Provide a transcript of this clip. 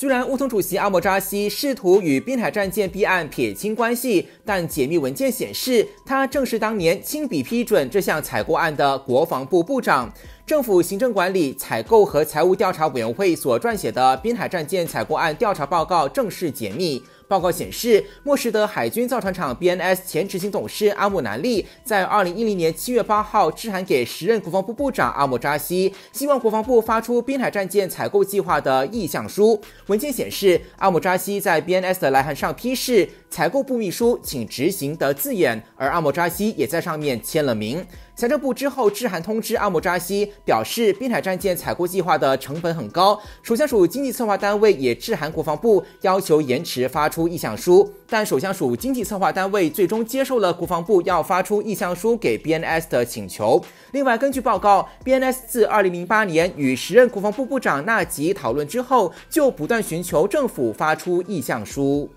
虽然乌通主席阿莫扎西试图与滨海战舰弊案撇清关系，但解密文件显示，他正是当年亲笔批准这项采购案的国防部部长。政府行政管理、采购和财务调查委员会所撰写的滨海战舰采购案调查报告正式解密。报告显示，莫什德海军造船厂 BNS 前执行董事阿姆南利在2010年7月8号致函给时任国防部部长阿莫扎西，希望国防部发出滨海战舰采购计划的意向书。文件显示，阿莫扎西在 BNS 的来函上批示“采购部秘书请执行”的字眼，而阿莫扎西也在上面签了名。财政部之后致函通知阿莫扎西，表示滨海战舰采购计划的成本很高。首相署经济策划单位也致函国防部，要求延迟发出意向书。但首相署经济策划单位最终接受了国防部要发出意向书给 BNS 的请求。另外，根据报告，BNS 自2008年与时任国防部部长纳吉讨论之后，就不断寻求政府发出意向书。